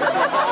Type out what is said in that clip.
Ha ha ha!